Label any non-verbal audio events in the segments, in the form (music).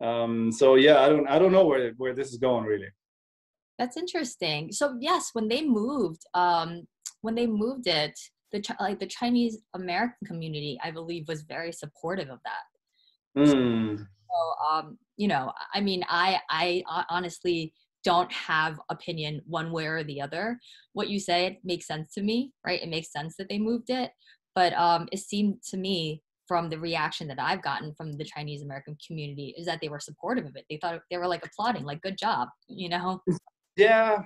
Um, so yeah, I don't I don't know where where this is going really. That's interesting. So yes, when they moved, um, when they moved it, the like the Chinese American community, I believe, was very supportive of that. Mm. So, um, you know, I mean, I I honestly don't have opinion one way or the other. What you said makes sense to me, right? It makes sense that they moved it, but um, it seemed to me from the reaction that I've gotten from the Chinese American community is that they were supportive of it. They thought they were like applauding, like "good job," you know. Yeah,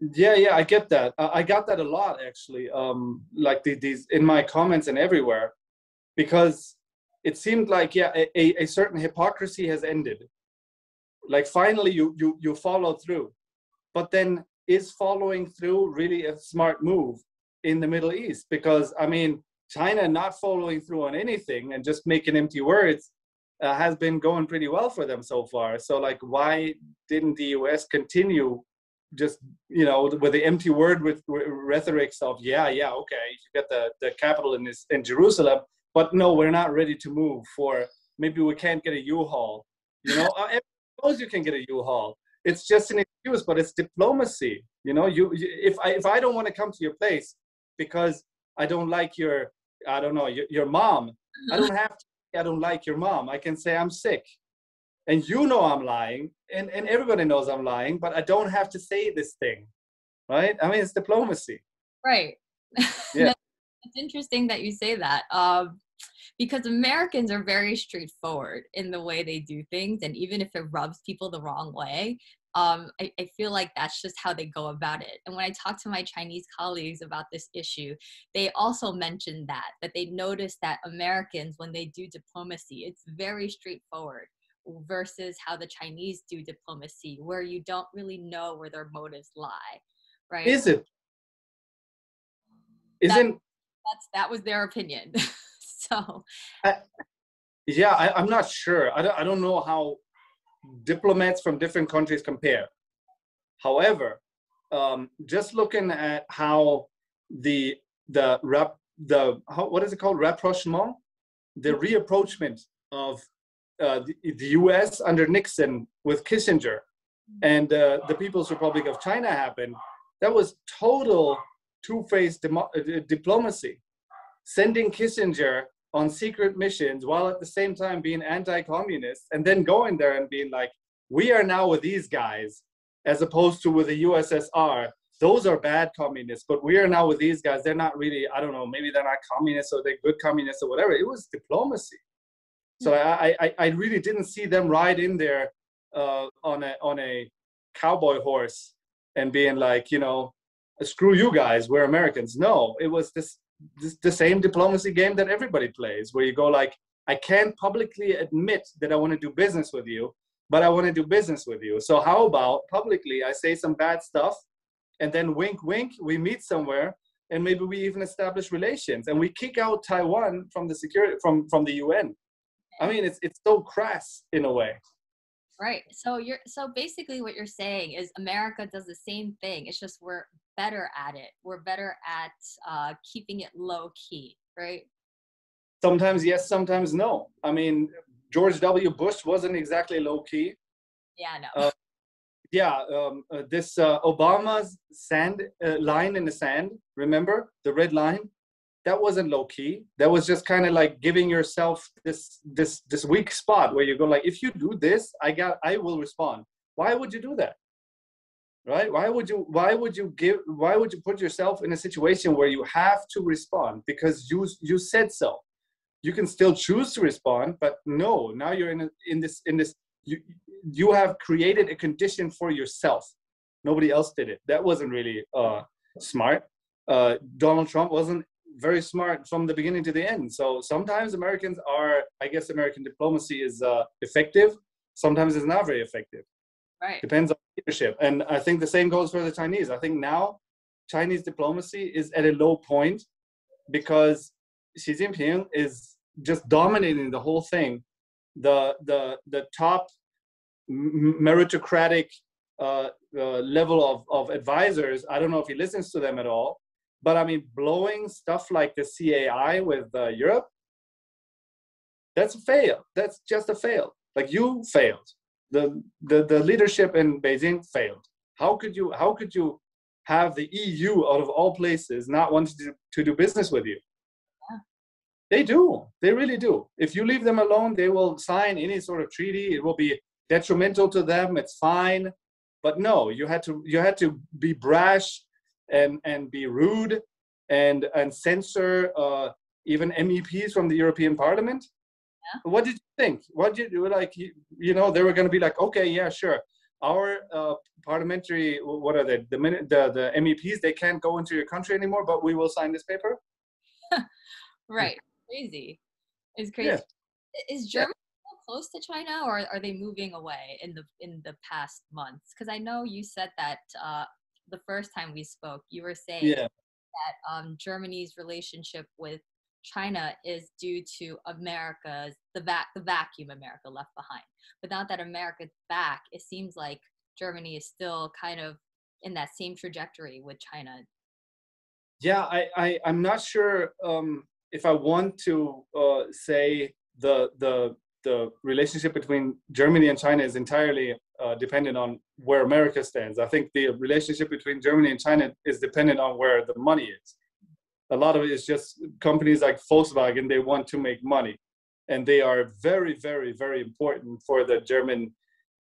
yeah, yeah. I get that. I got that a lot actually. Um, like the, these in my comments and everywhere, because it seemed like yeah, a, a certain hypocrisy has ended like finally you you you follow through but then is following through really a smart move in the middle east because i mean china not following through on anything and just making empty words uh, has been going pretty well for them so far so like why didn't the us continue just you know with the empty word with, rhetorics of yeah yeah okay you get the the capital in this in jerusalem but no we're not ready to move for maybe we can't get a u-haul you know uh, knows you can get a U-Haul. It's just an excuse, but it's diplomacy. You know, you, you if I if I don't want to come to your place because I don't like your I don't know your, your mom, I don't (laughs) have to. I don't like your mom. I can say I'm sick, and you know I'm lying, and and everybody knows I'm lying, but I don't have to say this thing, right? I mean, it's diplomacy. Right. (laughs) Yeah. it's interesting that you say that. Um, because Americans are very straightforward in the way they do things. And even if it rubs people the wrong way, um, I, I, feel like that's just how they go about it. And when I talk to my Chinese colleagues about this issue, they also mentioned that, that they noticed that Americans, when they do diplomacy, it's very straightforward versus how the Chinese do diplomacy, where you don't really know where their motives lie, right? Is it? Isn't that, that's that was their opinion. (laughs) so I, yeah I, am not sure I don't, I don't know how diplomats from different countries compare. However um, just looking at how the the rap the how, what is it called? rapprochement? The reapproachment of uh, the, the, us under nixon with kissinger and uh, the people's republic of china happened that was total two-faced uh, diplomacy. Sending Kissinger on secret missions while at the same time being anti-communist and then going there and being like, we are now with these guys as opposed to with the USSR. Those are bad communists, but we are now with these guys. They're not really, I don't know, maybe they're not communists or they're good communists or whatever. It was diplomacy. So I, I, I really didn't see them ride in there uh, on a on a cowboy horse and being like, you know, screw you guys, we're Americans. No, it was this the same diplomacy game that everybody plays, where you go like, I can't publicly admit that I want to do business with you, but I want to do business with you. So how about publicly I say some bad stuff, and then wink, wink, we meet somewhere, and maybe we even establish relations, and we kick out Taiwan from the security from from the UN. I mean, it's it's so crass in a way. Right. So you're so basically what you're saying is America does the same thing. It's just we're better at it. We're better at uh, keeping it low key, right? Sometimes yes, sometimes no. I mean, George W. Bush wasn't exactly low key. Yeah, no. Uh, yeah, um, uh, this uh, Obama's sand uh, line in the sand. Remember the red line? that wasn't low key that was just kind of like giving yourself this this this weak spot where you go like if you do this i got i will respond why would you do that right why would you why would you give why would you put yourself in a situation where you have to respond because you you said so you can still choose to respond but no now you're in a, in this in this you you have created a condition for yourself nobody else did it that wasn't really uh smart uh donald trump wasn't very smart from the beginning to the end. So sometimes Americans are, I guess, American diplomacy is uh, effective. Sometimes it's not very effective. Right. Depends on leadership. And I think the same goes for the Chinese. I think now Chinese diplomacy is at a low point because Xi Jinping is just dominating the whole thing. The the the top meritocratic uh, uh, level of, of advisors. I don't know if he listens to them at all but I mean, blowing stuff like the CAI with uh, Europe, that's a fail. That's just a fail. Like you failed. The, the the leadership in Beijing failed. How could you how could you have the EU out of all places not want to do, to do business with you? Yeah. They do. They really do. If you leave them alone, they will sign any sort of treaty. It will be detrimental to them. It's fine. But no, you had to you had to be brash and and be rude and and censor uh, even MEPs from the European Parliament. Yeah. What did you think? What did you like? You, you know, they were going to be like, okay, yeah, sure. Our uh, parliamentary, what are they? The minute the the MEPs, they can't go into your country anymore, but we will sign this paper. (laughs) right, crazy. It's crazy. Yeah. Is Germany yeah. close to China, or are they moving away in the in the past months? Because I know you said that uh, the first time we spoke, you were saying yeah. that um, Germany's relationship with China is due to America's the vac the vacuum America left behind. But now that America's back, it seems like Germany is still kind of in that same trajectory with China. Yeah, I, I I'm not sure um, if I want to uh, say the the the relationship between Germany and China is entirely uh, dependent on where America stands. I think the relationship between Germany and China is dependent on where the money is a lot of it is just companies like Volkswagen, they want to make money. And they are very, very, very important for the German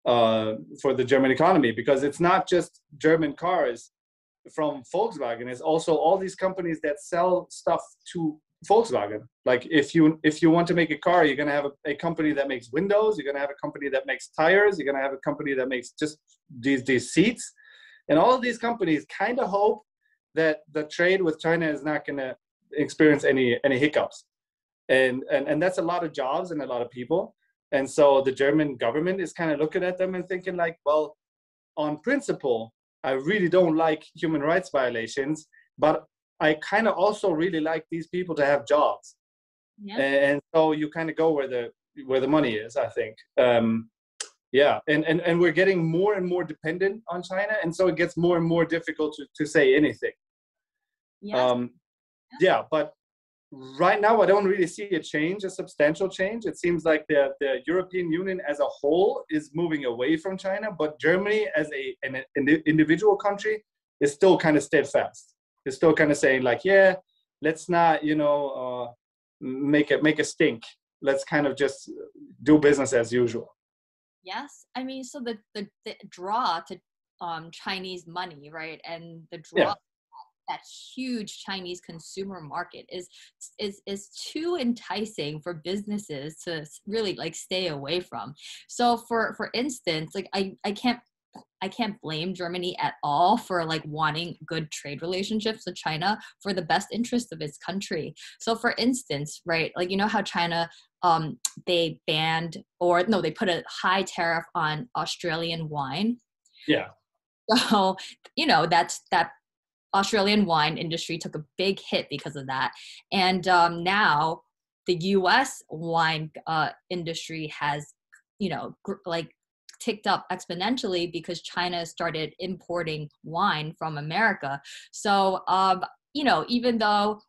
uh, for the German economy because it's not just German cars from Volkswagen, it's also all these companies that sell stuff to Volkswagen. Like if you if you want to make a car, you're gonna have a, a company that makes windows, you're gonna have a company that makes tires, you're gonna have a company that makes just these these seats. And all these companies kind of hope that the trade with China is not going to experience any any hiccups, and, and and that's a lot of jobs and a lot of people. And so the German government is kind of looking at them and thinking like, well, on principle, I really don't like human rights violations, but I kind of also really like these people to have jobs. Yeah. And so you kind of go where the where the money is, I think. Um, yeah and, and and we're getting more and more dependent on china and so it gets more and more difficult to, to say anything. Yes. um yeah. but right now i don't really see a change a substantial change. It seems like the, the european union as a whole is moving away from china but germany as a an, an individual country is still kind of steadfast. It's still kind of saying like yeah let's not you know uh, make it make a stink. Let's kind of just do business as usual yes i mean so the the, the draw to um chinese money right and the draw yeah. that huge chinese consumer market is is is too enticing for businesses to really like stay away from so for for instance like i i can't I can't blame Germany at all for like wanting good trade relationships with China for the best interest of its country. So for instance, right, like you know how China um they banned or no, they put a high tariff on Australian wine. Yeah. (laughs) So, you know, that's that Australian wine industry took a big hit because of that. And um now the US wine uh industry has you know gr- like ticked up exponentially because China started importing wine from America. So, um, you know, even though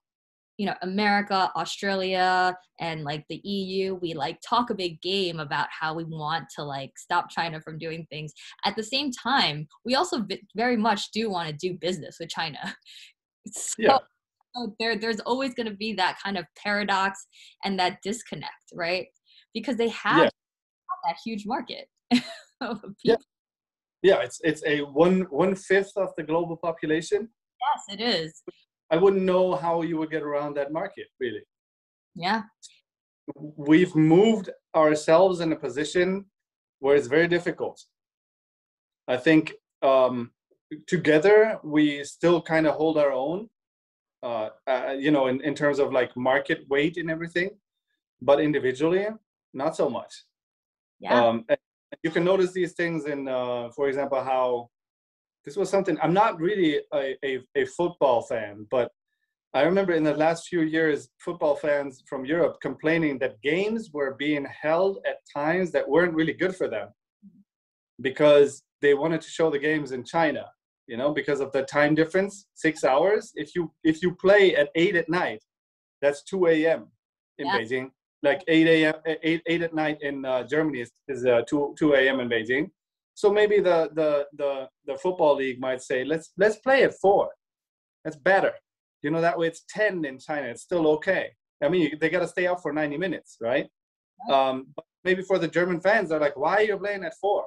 you know america australia and like the eu we like talk a big game about how we want to like stop china from doing things at the same time we also very much do want to do business with china (laughs) so, yeah. so there there's always going to be that kind of paradox and that disconnect right because they have yeah. that huge market (laughs) yeah. yeah, it's it's a one one fifth of the global population. Yes, it is. I wouldn't know how you would get around that market, really. Yeah. We've moved ourselves in a position where it's very difficult. I think um, together we still kind of hold our own, uh, uh, you know, in, in terms of like market weight and everything, but individually, not so much. Yeah. Um, you can notice these things in, uh, for example, how this was something. I'm not really a, a, a football fan, but I remember in the last few years, football fans from Europe complaining that games were being held at times that weren't really good for them because they wanted to show the games in China, you know, because of the time difference, six hours. If you if you play at eight at night, that's 2 a.m. in yeah. Beijing. Like 8 a.m. 8 8 at night in uh, Germany is, is uh, 2 2 a.m. in Beijing. So maybe the the the the football league might say let's let's play at four. That's better. You know that way it's 10 in China. It's still okay. I mean they got to stay out for 90 minutes, right? Um, but maybe for the German fans, they're like, why are you playing at four?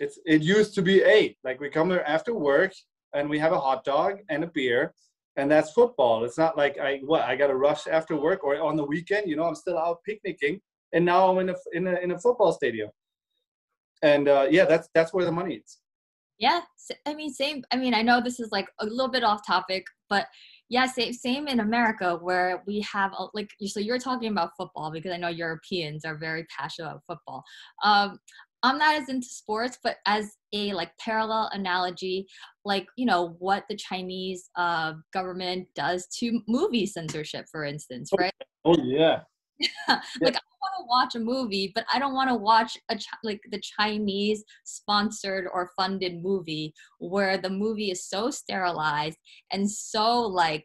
It's it used to be eight. Like we come here after work and we have a hot dog and a beer and that's football. It's not like I what I got to rush after work or on the weekend. You know, I'm still out picnicking, and now I'm in a in a in a football stadium. And uh, yeah, that's that's where the money is. Yeah, I mean, same. I mean, I know this is like a little bit off topic, but yeah, same same in America where we have a, like so you're talking about football because I know Europeans are very passionate about football. Um, I'm not as into sports, but as a like parallel analogy, like you know what the Chinese uh, government does to movie censorship, for instance, right? Oh yeah. (laughs) like I want to watch a movie, but I don't want to watch a like the Chinese sponsored or funded movie where the movie is so sterilized and so like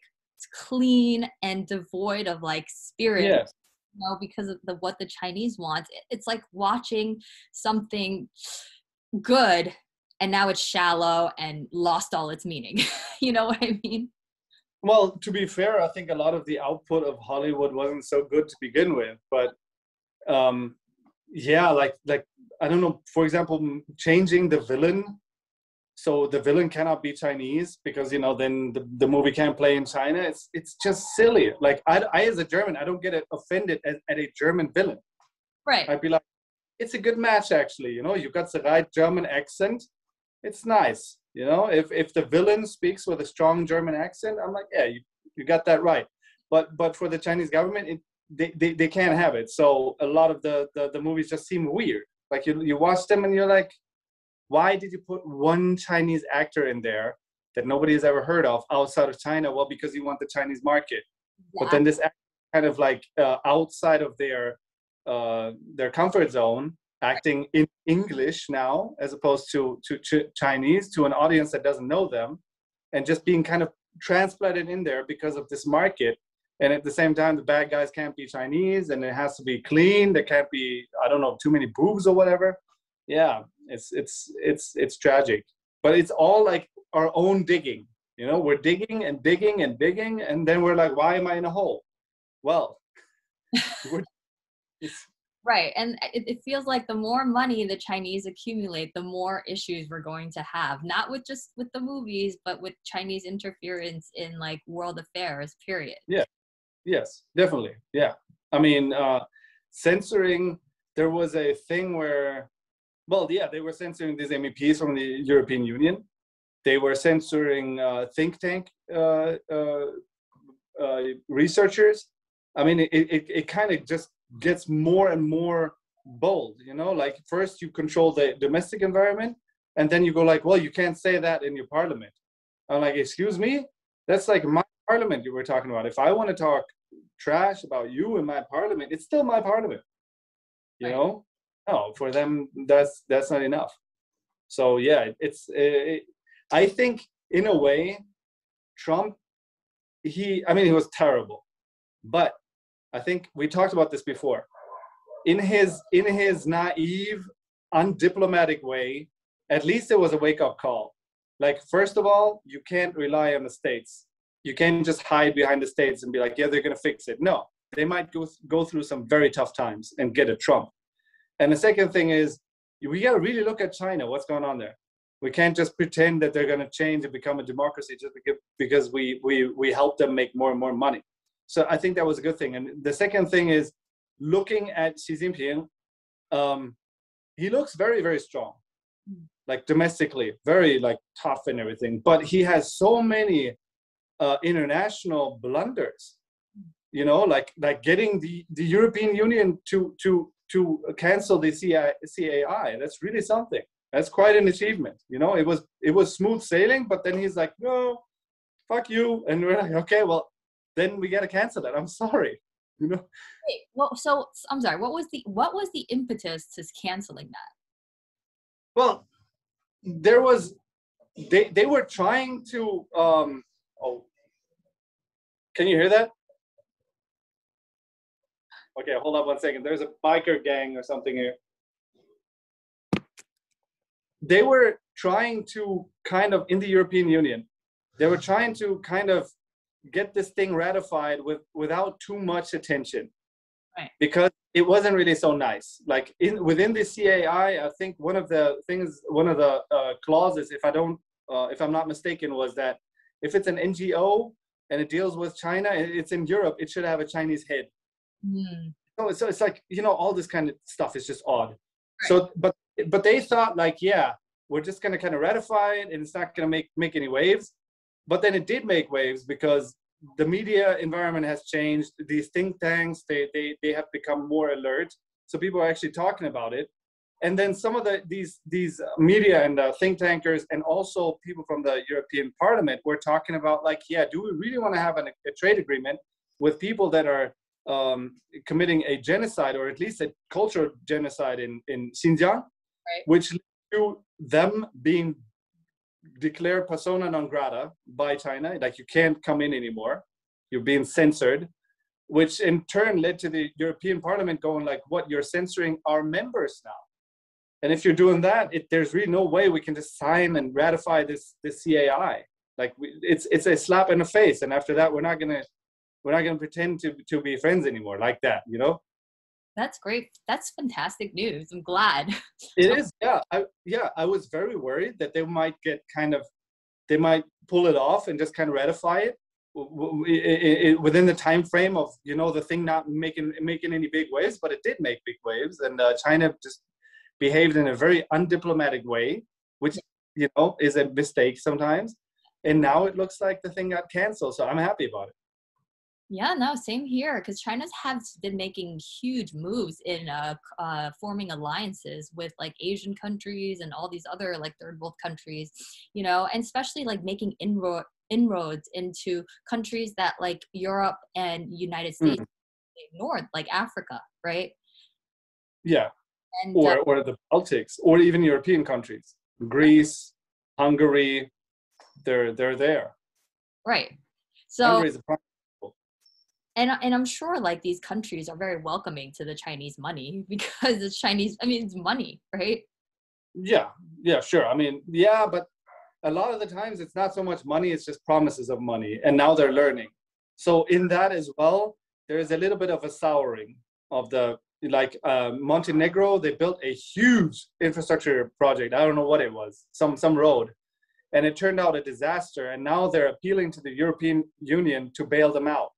clean and devoid of like spirit yes know because of the what the chinese want. It's like watching something good and now it's shallow and lost all its meaning. (laughs) You know what i mean? Well to be fair i think a lot of the output of hollywood wasn't so good to begin with but um yeah like like i don't know for example changing the villain so the villain cannot be Chinese because you know then the, the movie can't play in China. It's it's just silly. Like I, I as a German, I don't get offended at, at a German villain. Right. I'd be like, it's a good match actually. You know, you got the right German accent. It's nice. You know, if if the villain speaks with a strong German accent, I'm like, yeah, you, you got that right. But but for the Chinese government, it, they, they they can't have it. So a lot of the the, the movies just seem weird. Like you you watch them and you're like, why did you put one Chinese actor in there that nobody has ever heard of outside of China? Well, because you want the Chinese market. Yeah. But then this kind of like uh, outside of their uh, their comfort zone, acting in English now as opposed to to Ch- Chinese to an audience that doesn't know them, and just being kind of transplanted in there because of this market. And at the same time, the bad guys can't be Chinese, and it has to be clean. There can't be I don't know too many boobs or whatever. Yeah, it's it's it's it's tragic, but it's all like our own digging. You know, we're digging and digging and digging, and then we're like, why am I in a hole? Well, (laughs) right, and it, it feels like the more money the Chinese accumulate, the more issues we're going to have. Not with just with the movies, but with Chinese interference in like world affairs. Period. Yeah. Yes, definitely. Yeah. I mean, uh, censoring. There was a thing where well, yeah, they were censoring these MEPs from the European Union. They were censoring uh, think tank uh, uh, uh researchers. I mean, it, it, it kind of just gets more and more bold, you know, like first you control the domestic environment and then you go like, well, you can't say that in your parliament. I'm like, excuse me? That's like my parliament you were talking about. If I want to talk trash about you in my parliament, it's still my parliament, you right. know? No for them that's that's not enough. So yeah it's it, i think in a way trump he i mean he was terrible but i think we talked about this before. In his in his naive undiplomatic way at least it was a wake up call. Like first of all you can't rely on the states. You can't just hide behind the states and be like yeah they're going to fix it. No they might go, go through some very tough times and get a trump and the second thing is we got to really look at China, what's going on there. We can't just pretend that they're going to change and become a democracy just because we, we, we help them make more and more money. So I think that was a good thing. And the second thing is looking at Xi Jinping, um, he looks very, very strong, like domestically, very like tough and everything. But he has so many uh, international blunders, you know, like like getting the, the European Union to to to cancel the CAI. That's really something. That's quite an achievement. You know, it was it was smooth sailing, but then he's like, no, fuck you, and we're like, okay, well, then we gotta cancel it. I'm sorry. You know. Wait, well, so I'm sorry. What was the what was the impetus to canceling that? Well, there was they they were trying to um oh can you hear that Okay, hold up one second. There's a biker gang or something here. They were trying to kind of in the European Union, they were trying to kind of get this thing ratified with without too much attention. Right. Because it wasn't really so nice. Like in within the CAI, I think one of the things, one of the uh, clauses, if I don't, uh, if I'm not mistaken, was that if it's an NGO and it deals with China, and it's in Europe, it should have a Chinese head. Mm. So, so it's like you know all this kind of stuff is just odd. So, but but they thought like, yeah, we're just gonna kind of ratify it, and it's not gonna make make any waves. But then it did make waves because the media environment has changed. These think tanks, they they they have become more alert. So people are actually talking about it. And then some of the these these media and uh, think tankers and also people from the European Parliament were talking about like, yeah, do we really want to have an, a trade agreement with people that are um, committing a genocide or at least a cultural genocide in in Xinjiang, Right. which led to them being declared persona non grata by China, like you can't come in anymore, you're being censored, which in turn led to the European Parliament going like, "What? You're censoring our members now." And if you're doing that, it, there's really no way we can just sign and ratify this this CAI. Like we, it's it's a slap in the face, and after that, we're not gonna we're not gonna pretend to to be friends anymore like that, you know. That's great. That's fantastic news. I'm glad. (laughs) It is, yeah. I, yeah, I was very worried that they might get kind of, they might pull it off and just kind of ratify it within the time frame of you know the thing not making making any big waves, but it did make big waves, and uh, China just behaved in a very undiplomatic way, which you know is a mistake sometimes. And now it looks like the thing got canceled, so I'm happy about it. Yeah, no, same here. Because China's has been making huge moves in uh, uh, forming alliances with like Asian countries and all these other like third world countries, you know, and especially like making inroad inroads into countries that like Europe and United Mm. States ignored, like Africa, right? Yeah, And or uh, or the Baltics, or even European countries, Greece, Hungary, they're they're there. right. So Hungary is a prime and and I'm sure like these countries are very welcoming to the Chinese money (laughs) because it's Chinese. I mean, it's money, right? Yeah, yeah, sure. I mean, yeah, but a lot of the times it's not so much money, it's just promises of money. And now they're learning. So in that as well, there is a little bit of a souring of the like uh, Montenegro, they built a huge infrastructure project. I don't know what it was, some some road. And it turned out a disaster. And now they're appealing to the European Union to bail them out,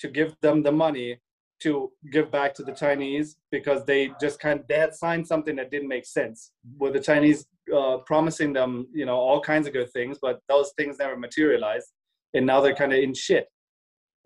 to give them the money to give back to the Chinese because they just kind of, they had signed something that didn't make sense with the Chinese uh, promising them you know all kinds of good things, but those things never materialized, and now they're kind of in shit.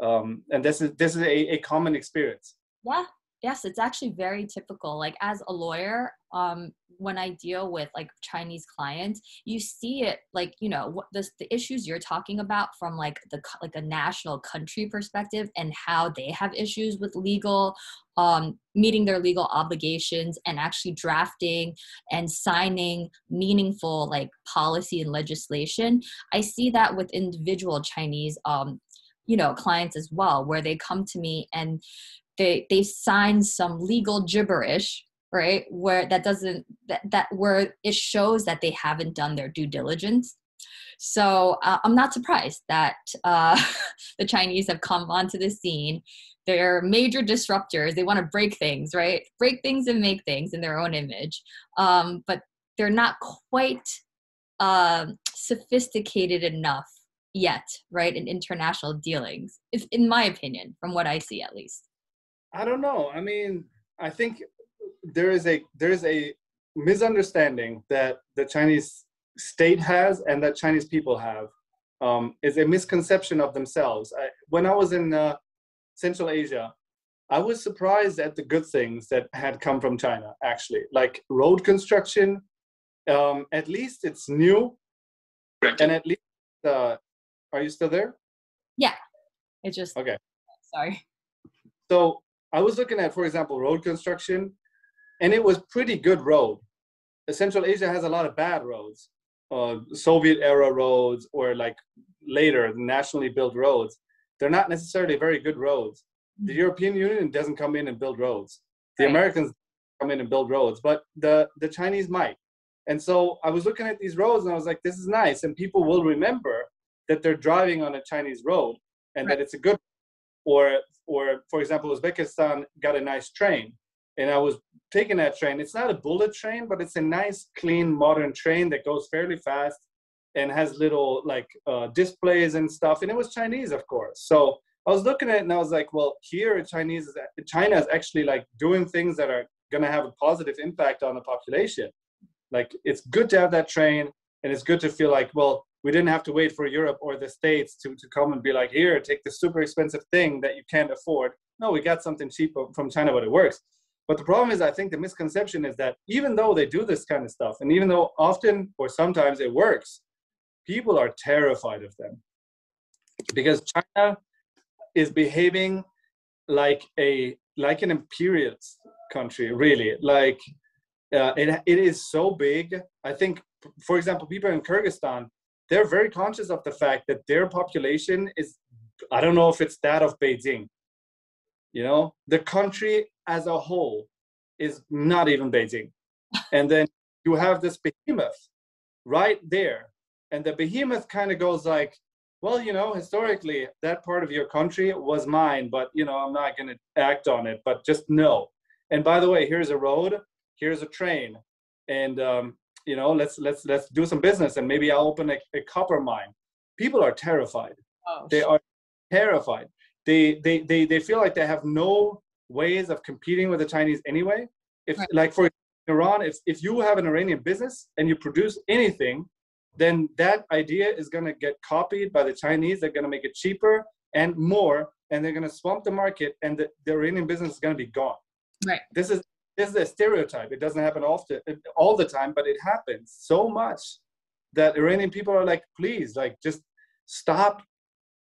Um, and this is this is a, a common experience. Yeah. Yes, it's actually very typical. Like as a lawyer, um, when I deal with like Chinese clients, you see it like you know what the the issues you're talking about from like the like a national country perspective and how they have issues with legal, um, meeting their legal obligations and actually drafting and signing meaningful like policy and legislation. I see that with individual Chinese um, you know clients as well, where they come to me and they they sign some legal gibberish right? Where that doesn't that, that where it shows that they haven't done their due diligence. So uh, i'm not surprised that uh, (laughs) the chinese have come onto the scene. They're major disruptors. They want to break things right? Break things and make things in their own image. Um, but they're not quite um sophisticated enough yet right in international dealings if, in my opinion from what i see at least I don't know. I mean, I think there is a there is a misunderstanding that the Chinese state has and that Chinese people have um, is a misconception of themselves. I, when I was in uh, Central Asia, I was surprised at the good things that had come from China. Actually, like road construction. Um, at least it's new, and at least uh, are you still there? Yeah, it just Okay. sorry So I was looking at, for example, road construction, and it was pretty good road. Central Asia has a lot of bad roads, uh, Soviet era roads or like later nationally built roads. They're not necessarily very good roads. The mm-hmm. European Union doesn't come in and build roads. The right. Americans come in and build roads, but the the Chinese might. And so I was looking at these roads and I was like, this is nice. And people will remember that they're driving on a Chinese road and right. that it's a good or or for example, Uzbekistan got a nice train. And I was taking that train. It's not a bullet train, but it's a nice, clean, modern train that goes fairly fast and has little like uh, displays and stuff. And it was Chinese, of course. So I was looking at it and I was like, well, here Chinese, China is actually like doing things that are going to have a positive impact on the population. Like it's good to have that train, and it's good to feel like, well, we didn't have to wait for Europe or the States to, to come and be like, here, take this super expensive thing that you can't afford. No, we got something cheap from China, but it works. But the problem is, I think the misconception is that even though they do this kind of stuff, and even though often or sometimes it works, people are terrified of them because China is behaving like a like an imperialist country, really. Like uh, it, it is so big. I think, for example, people in Kyrgyzstan, they're very conscious of the fact that their population is, I don't know if it's that of Beijing. You know, the country as a whole is not even Beijing. (laughs) And then you have this behemoth right there. And the behemoth kind of goes like, well, you know, historically, that part of your country was mine, but, you know, I'm not going to act on it, but just know. And by the way, here's a road here's a train and um, you know let's let's let's do some business and maybe i'll open a, a copper mine. People are terrified. Oh, they are terrified. They, they they they feel like they have no ways of competing with the chinese anyway. If right. like for iran if, if you have an iranian business and you produce anything then that idea is going to get copied by the chinese. They're going to make it cheaper and more and they're going to swamp the market and the, the iranian business is going to be gone. Right. This is this is a stereotype. It doesn't happen often, all the time, but it happens so much that Iranian people are like, please, like, just stop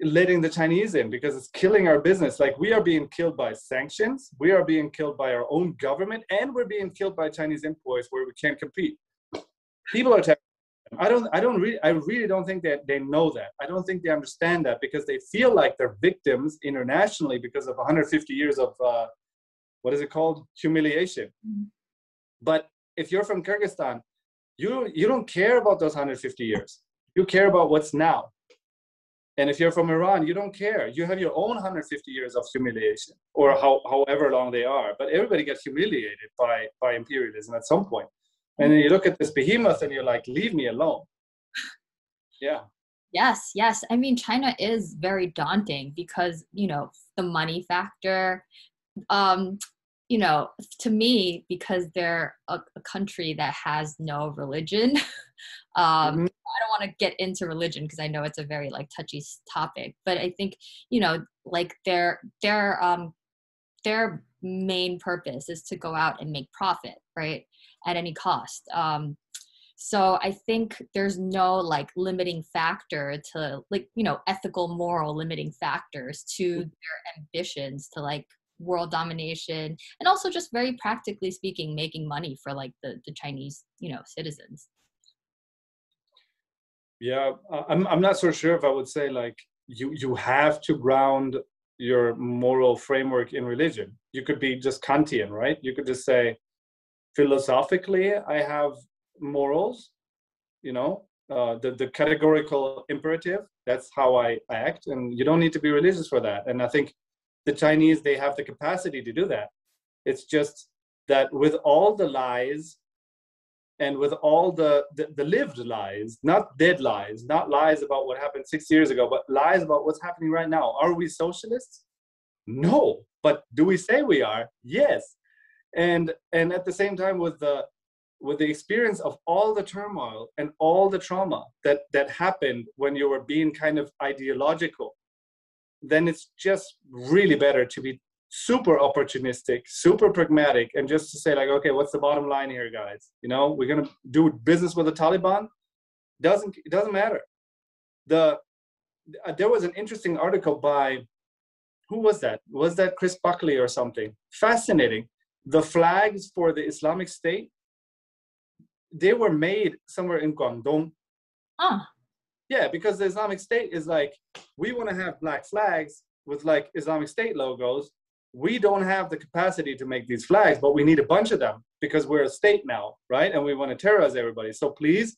letting the Chinese in because it's killing our business. Like, we are being killed by sanctions, we are being killed by our own government, and we're being killed by Chinese imports where we can't compete. People are. I don't. I don't really. I really don't think that they know that. I don't think they understand that because they feel like they're victims internationally because of 150 years of uh, what is it called? Humiliation. Mm-hmm. but if you're from kyrgyzstan you you don't care about those 150 years. You care about what's now. And if you're from iran you don't care. You have your own 150 years of humiliation or how, however long they are. But everybody gets humiliated by by imperialism at some point. And then you look at this behemoth and you're like leave me alone. (laughs) Yeah. Yes yes. I mean china is very daunting because you know the money factor um, you know, to me, because they're a, a country that has no religion, (laughs) um, mm-hmm. I don't want to get into religion because I know it's a very like touchy topic. But I think you know, like their their um, their main purpose is to go out and make profit, right, at any cost. Um, so i think there's no like limiting factor to like you know ethical moral limiting factors to mm-hmm. their ambitions to like world domination and also just very practically speaking making money for like the, the chinese you know citizens. Yeah i'm, I'm not so sure if i would say like you you have to ground your moral framework in religion. You could be just kantian right? You could just say philosophically i have morals you know uh, the, the categorical imperative that's how i act and you don't need to be religious for that. And i think the Chinese, they have the capacity to do that. It's just that with all the lies and with all the, the, the, lived lies, not dead lies, not lies about what happened six years ago, but lies about what's happening right now. Are we socialists? No. But do we say we are? Yes. And and at the same time with the with the experience of all the turmoil and all the trauma that that happened when you were being kind of ideological then it's just really better to be super opportunistic, super pragmatic, and just to say like, okay, what's the bottom line here, guys? You know, we're gonna do business with the Taliban. Doesn't it doesn't matter. The uh, there was an interesting article by who was that? Was that Chris Buckley or something? Fascinating. The flags for the Islamic State they were made somewhere in Guangdong. Ah. Yeah, because the Islamic State is like, we want to have black flags with like Islamic State logos, we don't have the capacity to make these flags, but we need a bunch of them because we're a state now, right? And we want to terrorize everybody. So please,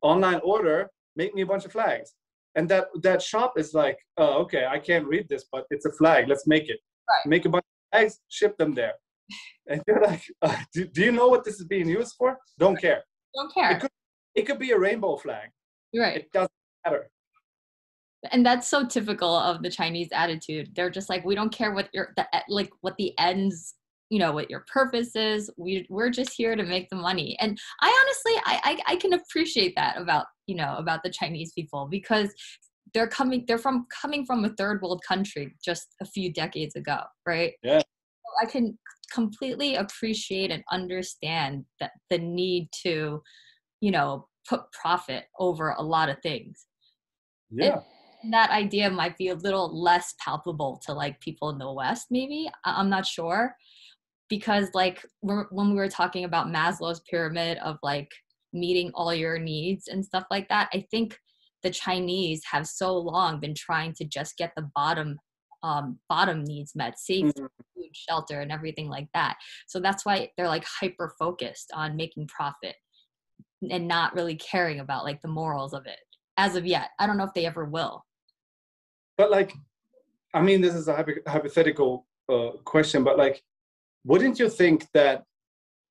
online order, make me a bunch of flags. And that that shop is like, oh, okay, I can't read this, but it's a flag. Let's make it. Right. Make a bunch of flags, ship them there. (laughs) And you're like, uh, do, do you know what this is being used for? Don't care. Don't care. It could, it could be a rainbow flag. right. It doesn't and that's so typical of the chinese attitude. They're just like we don't care what your the like what the ends you know what your purpose is. We we're just here to make the money. And i honestly I, I i can appreciate that about you know about the chinese people because they're coming they're from coming from a third world country just a few decades ago right? Yeah. So i can completely appreciate and understand that the need to you know put profit over a lot of things Yeah. that idea might be a little less palpable to like people in the west maybe I- i'm not sure because like when we were talking about maslow's pyramid of like meeting all your needs and stuff like that i think the chinese have so long been trying to just get the bottom um, bottom needs met safety Mhm. food shelter and everything like that so that's why they're like hyper focused on making profit and not really caring about like the morals of it as of yet i don't know if they ever will But like, I mean, this is a hypothetical uh, question, but like, wouldn't you think that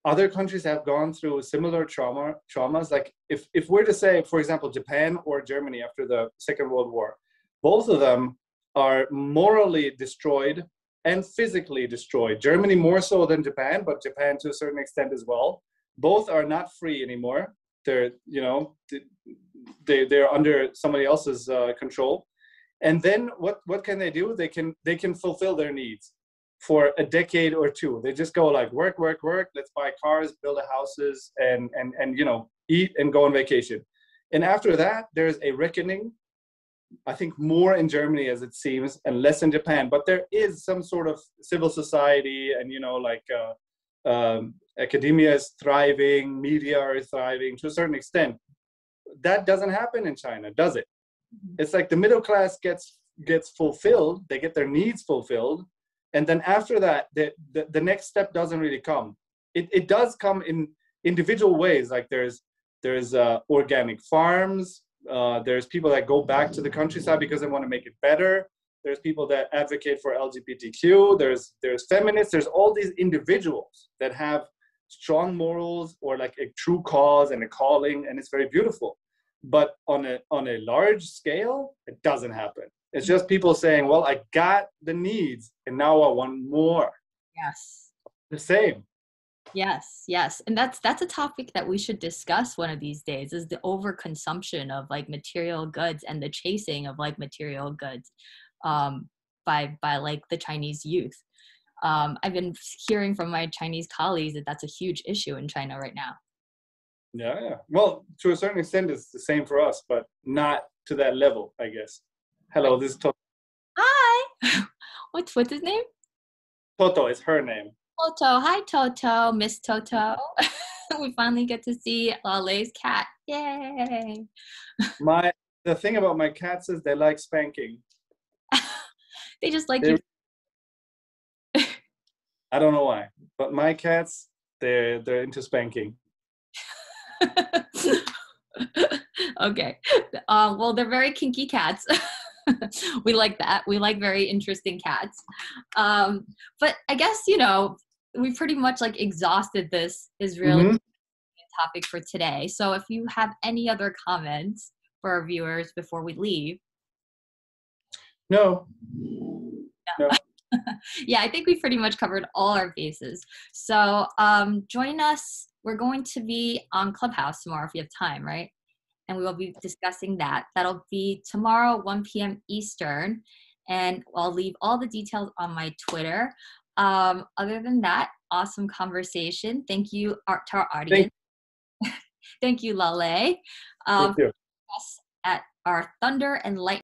other countries have gone through similar trauma traumas? Like, if if we're to say, for example, Japan or Germany after the Second World War, both of them are morally destroyed and physically destroyed. Germany more so than Japan, but Japan to a certain extent as well. Both are not free anymore. They're you know they they're under somebody else's uh, control. And then what what can they do? They can they can fulfill their needs for a decade or two. They just go like work work work let's buy cars build houses and and and you know eat and go on vacation. And after that there's a reckoning i think more in germany as it seems and less in japan. But there is some sort of civil society and you know like uh, um, academia is thriving media are thriving to a certain extent that doesn't happen in china does it? It's like the middle class gets gets fulfilled they get their needs fulfilled and then after that the, the, the next step doesn't really come. It, it does come in individual ways like there's there's uh, organic farms uh, there's people that go back to the countryside because they want to make it better there's people that advocate for lgbtq there's there's feminists there's all these individuals that have strong morals or like a true cause and a calling and it's very beautiful but on a on a large scale it doesn't happen. It's just people saying well i got the needs and now i want more. Yes. The same. Yes yes. And that's that's a topic that we should discuss one of these days is the overconsumption of like material goods and the chasing of like material goods um by by like the chinese youth. Um i've been hearing from my chinese colleagues that that's a huge issue in china right now yeah yeah well to a certain extent it's the same for us but not to that level i guess hello this is toto, hi (laughs) what's what's his name toto is her name Toto. Hi, Toto, Miss Toto. (laughs) we finally get to see Laolei's cat. Yay. (laughs) my the thing about my cats is they like spanking They just like They- you. i don't know why but my cats they're they're into spanking (laughs) okay. Uh, well, they're very kinky cats. (laughs) we like that. We like very interesting cats. Um, but I guess, you know, we pretty much like exhausted this Israeli Mhm. topic for today. So if you have any other comments for our viewers before we leave, no (laughs) yeah, I think we pretty much covered all our bases. So um, join us. We're going to be on Clubhouse tomorrow if you have time, right? And we will be discussing that. That'll be tomorrow, 1 p.m. Eastern. And I'll leave all the details on my Twitter. Um, other than that, awesome conversation. Thank you our, to our audience. (laughs) Thank you, Laolei. Um, Thank you. us at our Thunder and Light